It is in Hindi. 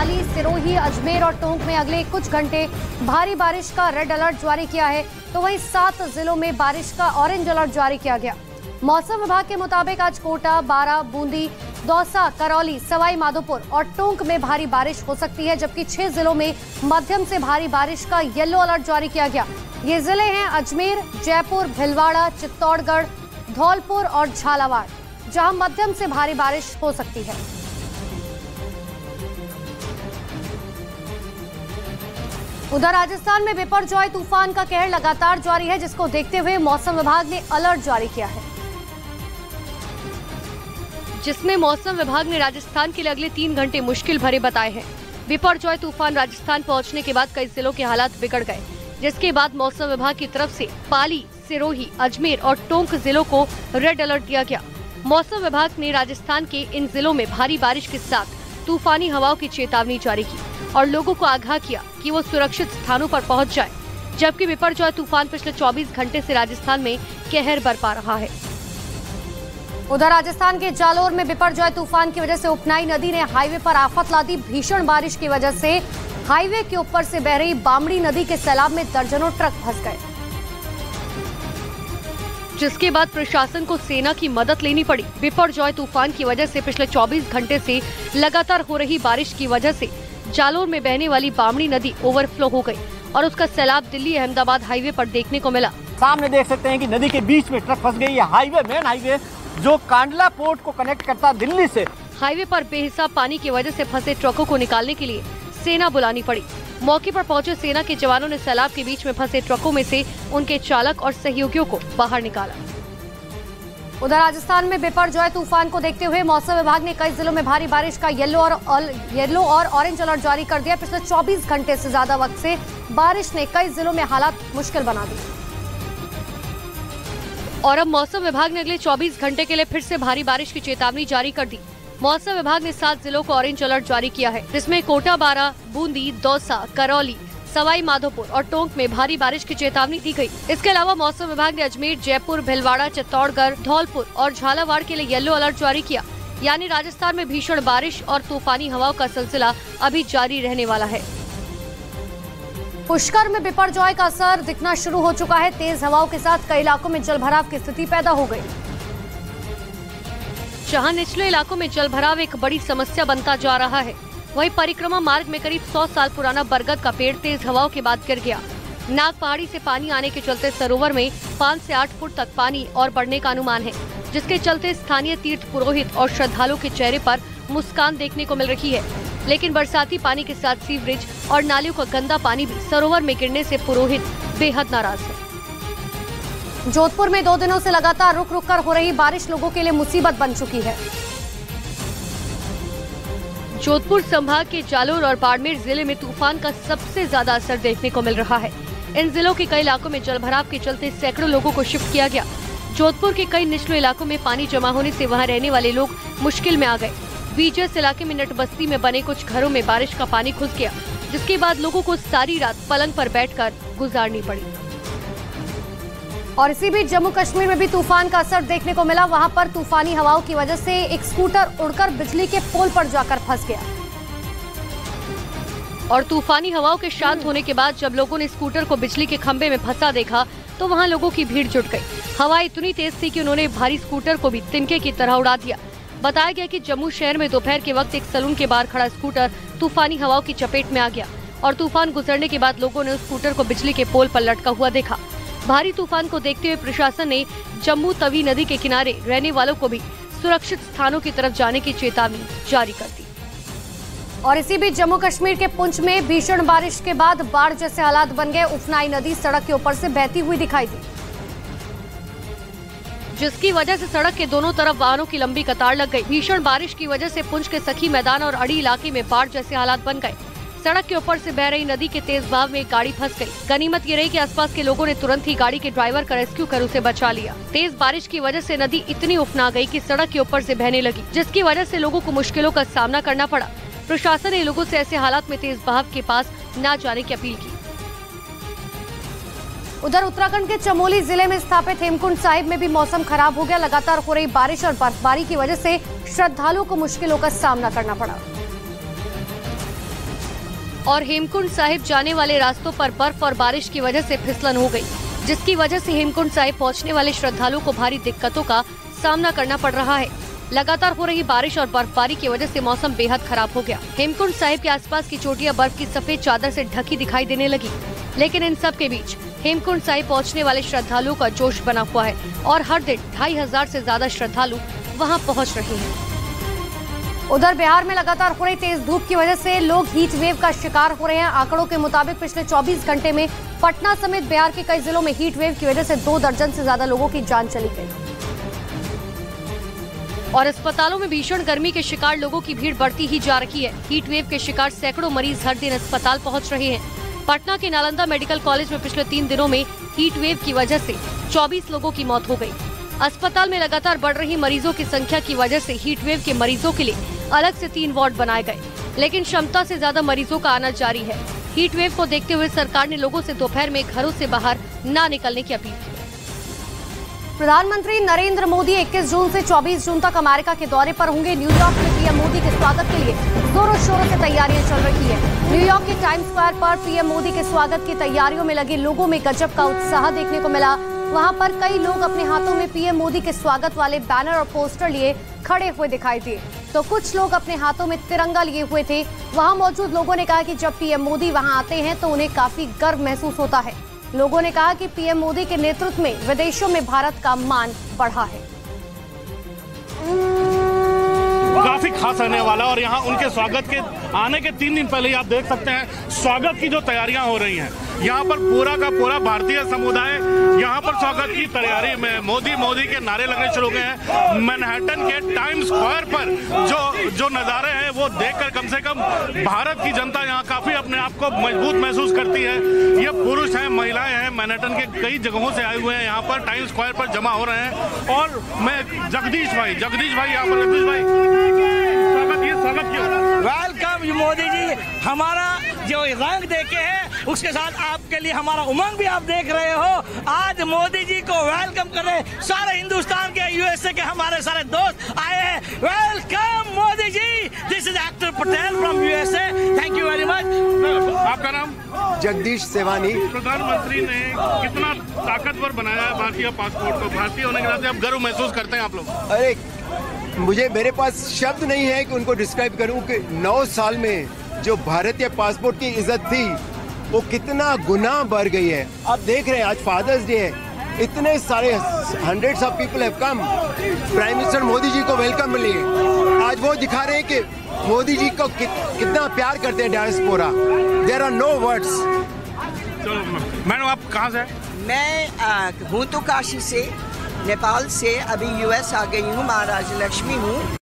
पाली सिरोही, अजमेर और टोंक में अगले कुछ घंटे भारी बारिश का रेड अलर्ट जारी किया है। तो वहीं सात जिलों में बारिश का ऑरेंज अलर्ट जारी किया गया। मौसम विभाग के मुताबिक आज कोटा, बारा, बूंदी, दौसा, करौली, सवाई, माधोपुर और टोंक में भारी बारिश हो सकती है, जबकि छह जिलों में मध्यम से भारी बारिश का येलो अलर्ट जारी किया गया। ये ज़िले हैं अजमेर, जयपुर, भिलवाड़ा, चित्तौड़गढ़, धौलपुर और झालावाड़, जहाँ मध्यम से भारी बारिश हो सकती है। उधर राजस्थान में बिपरजॉय तूफ़ान का कहर लगातार जारी है, जिसको देखते हुए मौसम विभाग ने अलर्ट जारी किया है। जिसमें मौसम विभाग ने राजस्थान के लिए अगले तीन घंटे मुश्किल भरे बताए हैं। बिपरजॉय तूफ़ान राजस्थान पहुँचने के बाद कई जिलों के हालात बिगड़ गए, जिसके बाद मौसम विभाग की तरफ़ से पाली, सिरोही, अजमेर और टोंक जिलों को रेड अलर्ट दिया गया। मौसम विभाग ने राजस्थान के इन जिलों में भारी बारिश के साथ तूफानी हवाओं की चेतावनी जारी की और लोगों को आगाह किया कि वो सुरक्षित स्थानों पर पहुँच जाएँ, जबकि बिपरजॉय तूफ़ान पिछले 24 घंटे से राजस्थान में कहर बरपा रहा है। उधर राजस्थान के जालोर में बिपरजॉय तूफ़ान की वजह से उपनाई नदी ने हाईवे पर आफत ला दी। भीषण बारिश की वजह से हाईवे के ऊपर से बह रही बामड़ी नदी के सैलाब में दर्जनों ट्रक फंस गए। जिसके बाद प्रशासन को सेना की मदद लेनी पड़ी। बिपरजॉय तूफ़ान की वजह से पिछले 24 घंटे से लगातार हो रही बारिश की वजह से जालोर में बहने वाली बामड़ी नदी ओवरफ्लो हो गई और उसका सैलाब दिल्ली अहमदाबाद हाईवे पर देखने को मिला। सामने देख सकते हैं कि नदी के बीच में ट्रक फंस गई। है हाईवे मेन हाईवे जो कांडला पोर्ट को कनेक्ट करता दिल्ली से। हाईवे पर बेहिसाब पानी की वजह से फंसे ट्रकों को निकालने के लिए सेना बुलानी पड़ी। मौके पर पहुँचे सेना के जवानों ने सैलाब के बीच में फंसे ट्रकों में से उनके चालक और सहयोगियों को बाहर निकाला। उधर राजस्थान में बेपर बिपरजॉय तूफ़ान को देखते हुए मौसम विभाग ने कई जिलों में भारी बारिश का येलो और ऑल- येलो और ऑरेंज अलर्ट जारी कर दिया। पिछले 24 घंटे से ज़्यादा वक्त से बारिश ने कई जिलों में हालात मुश्किल बना दिए। और अब मौसम विभाग ने अगले 24 घंटे के लिए फिर से भारी बारिश की चेतावनी जारी कर दी। मौसम विभाग ने सात जिलों को ऑरेंज अलर्ट जारी किया है। जिसमें कोटा, बारा, बूंदी, दौसा, करौली, सवाई, माधोपुर और टोंक में भारी बारिश की चेतावनी दी गई। इसके अलावा मौसम विभाग ने अजमेर, जयपुर, भिलवाड़ा, चित्तौड़गढ़, धौलपुर और झालावाड़ के लिए येलो अलर्ट जारी किया। यानी राजस्थान में भीषण बारिश और तूफानी हवाओं का सिलसिला अभी जारी रहने वाला है। पुष्कर में बिपरजॉय का असर, दिखना शुरू हो चुका है। तेज हवाओं के साथ कई इलाकों में जलभराव की स्थिति पैदा हो गई। जहाँ निचले इलाकों में जल भराव एक बड़ी समस्या बनता जा रहा है। वहीं परिक्रमा मार्ग में करीब 100 साल पुराना बरगद का पेड़ तेज हवाओं के बाद गिर गया। नाग पहाड़ी से पानी आने के चलते सरोवर में पाँच से आठ फुट तक पानी और बढ़ने का अनुमान है, जिसके चलते स्थानीय तीर्थ पुरोहित और श्रद्धालुओं के चेहरे पर मुस्कान देखने को मिल रही है। लेकिन बरसाती पानी के साथ सीवरेज और नालियों का गंदा पानी भी सरोवर में गिरने से पुरोहित बेहद नाराज़ है। जोधपुर में दो दिनों से लगातार रुक रुक कर हो रही बारिश लोगों के लिए मुसीबत बन चुकी है। जोधपुर संभाग के जालोर और बाड़मेर ज़िले में तूफ़ान का सबसे ज़्यादा असर देखने को मिल रहा है। इन जिलों के कई इलाकों में जलभराव के चलते सैकड़ों लोगों को शिफ्ट किया गया। जोधपुर के कई निचले इलाकों में पानी जमा होने से वहाँ रहने वाले लोग मुश्किल में आ गए। बीजस इलाके में नट बस्ती में बने कुछ घरों में बारिश का पानी घुस गया, जिसके बाद लोगों को सारी रात पलंग पर बैठकर गुजारनी पड़ी। और इसी बीच जम्मू कश्मीर में भी तूफ़ान का असर देखने को मिला। वहाँ पर तूफानी हवाओं की वजह से एक स्कूटर उड़कर बिजली के पोल पर जाकर फंस गया। और तूफानी हवाओं के शांत होने के बाद जब लोगों ने स्कूटर को बिजली के खंभे में फंसा देखा तो वहाँ लोगों की भीड़ जुट गई। हवा इतनी तेज थी कि उन्होंने भारी स्कूटर को भी तिनके की तरह उड़ा दिया। बताया गया कि जम्मू शहर में दोपहर के वक्त एक सलून के बाहर खड़ा स्कूटर तूफानी हवाओं की चपेट में आ गया और तूफ़ान गुजरने के बाद लोगों ने उस स्कूटर को बिजली के पोल पर लटका हुआ देखा। भारी तूफ़ान को देखते हुए प्रशासन ने जम्मू तवी नदी के किनारे रहने वालों को भी सुरक्षित स्थानों की तरफ़ जाने की चेतावनी जारी कर दी। और इसी बीच जम्मू कश्मीर के पुंछ में भीषण बारिश के बाद बाढ़ जैसे हालात बन गए। उफनाई नदी सड़क के ऊपर से बहती हुई दिखाई दी। जिसकी वजह से सड़क के दोनों तरफ़ वाहनों की लंबी कतार लग गई। भीषण बारिश की वजह से पुंछ के सखी मैदान और अड़ी इलाके में बाढ़ जैसे हालात बन गए। सड़क के ऊपर से बह रही नदी के तेज बहाव में एक गाड़ी फंस गई। गनीमत ये रही कि आसपास के लोगों ने तुरंत ही गाड़ी के ड्राइवर का रेस्क्यू कर उसे बचा लिया। तेज बारिश की वजह से नदी इतनी उफना गई कि सड़क के ऊपर से बहने लगी, जिसकी वजह से लोगों को मुश्किलों का सामना करना पड़ा। प्रशासन ने लोगों से ऐसे हालात में तेज बहाव के पास न जाने की अपील की। उधर उत्तराखंड के चमोली ज़िले में स्थापित हेमकुंड साहिब में भी मौसम खराब हो गया। लगातार हो रही बारिश और बर्फबारी की वजह से श्रद्धालुओं को मुश्किलों का सामना करना पड़ा। और हेमकुंड साहिब जाने वाले रास्तों पर बर्फ़ और बारिश की वजह से फिसलन हो गई, जिसकी वजह से हेमकुंड साहिब पहुँचने वाले श्रद्धालुओं को भारी दिक्कतों का सामना करना पड़ रहा है। लगातार हो रही बारिश और बर्फबारी की वजह से मौसम बेहद खराब हो गया। हेमकुंड साहिब के आसपास की चोटियाँ बर्फ़ की सफ़ेद चादर से ढकी दिखाई देने लगी, लेकिन इन सब के बीच हेमकुंड साहिब पहुँचने वाले श्रद्धालुओं का जोश बना हुआ है और हर दिन ढाई हज़ार से ज़्यादा श्रद्धालु वहाँ पहुँच रहे हैं। उधर बिहार में लगातार हो रही तेज धूप की वजह से लोग हीट वेव का शिकार हो रहे हैं। आंकड़ों के मुताबिक पिछले 24 घंटे में पटना समेत बिहार के कई जिलों में हीट वेव की वजह से दो दर्जन से ज़्यादा लोगों की जान चली गई। और अस्पतालों में भीषण गर्मी के शिकार लोगों की भीड़ बढ़ती ही जा रही है। हीट वेव के शिकार सैकड़ों मरीज़ हर दिन अस्पताल पहुँच रहे हैं। पटना के नालंदा मेडिकल कॉलेज में पिछले तीन दिनों में हीट वेव की वजह से 24 लोगों की मौत हो गई। अस्पताल में लगातार बढ़ रही मरीजों की संख्या की वजह से हीट वेव के मरीजों के लिए अलग से तीन वार्ड बनाए गए। लेकिन क्षमता से ज़्यादा मरीजों का आना जारी है। हीट वेव को देखते हुए सरकार ने लोगों से दोपहर में घरों से बाहर न निकलने की अपील की। प्रधानमंत्री नरेंद्र मोदी 21 जून से 24 जून तक अमेरिका के दौरे पर होंगे। न्यूयॉर्क में पीएम मोदी के स्वागत के लिए जोरों शोरों से तैयारियाँ चल रही है। न्यूयॉर्क के टाइम्स स्क्वायर पर पीएम मोदी के स्वागत की तैयारियों में लगे लोगों में गजब का उत्साह देखने को मिला। वहाँ पर कई लोग अपने हाथों में पीएम मोदी के स्वागत वाले बैनर और पोस्टर लिए खड़े हुए दिखाई दिए। तो कुछ लोग अपने हाथों में तिरंगा लिए हुए थे। वहाँ मौजूद लोगों ने कहा कि जब पीएम मोदी वहाँ आते हैं तो उन्हें काफ़ी गर्व महसूस होता है। लोगों ने कहा कि पीएम मोदी के नेतृत्व में विदेशों में भारत का मान बढ़ा है। काफ़ी खास रहने वाला है और यहाँ उनके स्वागत के आने के तीन दिन पहले ही आप देख सकते हैं, स्वागत की जो तैयारियाँ हो रही हैं। यहाँ पर पूरा का पूरा भारतीय समुदाय यहाँ पर स्वागत की तैयारी में मोदी मोदी के नारे लगने शुरू हो गए हैं। मैनहट्टन के टाइम स्क्वायर पर जो जो नज़ारे हैं, वो देखकर कम से कम भारत की जनता यहाँ काफ़ी अपने आप को मज़बूत महसूस करती है। ये पुरुष हैं, महिलाएँ हैं, मैनहट्टन के कई जगहों से आए हुए हैं। यहाँ पर टाइम स्क्वायर पर जमा हो रहे हैं। और मैं जगदीश भाई जगदीश भाई, यहाँ पर जगदीश भाई। वेलकम मोदी जी। हमारा जो रंग देखे है उसके साथ आपके लिए हमारा उमंग भी आप देख रहे हो। आज मोदी जी को वेलकम कर रहे सारे हिंदुस्तान के यूएसए के हमारे सारे दोस्त आए हैं। Welcome Modi ji. This is actor Patel from USA thank you very much आपका नाम? जगदीश सेवानी। प्रधानमंत्री ने कितना ताकतवर बनाया है भारतीय पासपोर्ट को। भारतीय होने के नाते आप गर्व महसूस करते हैं आप लोग। अरे मुझे मेरे पास शब्द नहीं है कि उनको डिस्क्राइब करूँ कि नौ साल में जो भारतीय पासपोर्ट की इज़्ज़त थी वो कितना गुना बढ़ गई है। आप देख रहे हैं आज फादर्स डे है। इतने सारे hundreds of people have come prime minister Modi ji को वेलकम मिली। आज वो दिखा रहे हैं कि मोदी जी को कि, कितना प्यार करते हैं diaspora there are no words चलो मैडम आप कहाँ से मैं हूँ तो काशी से। नेपाल से अभी यूएस आ गई हूँ महाराज लक्ष्मी हूँ।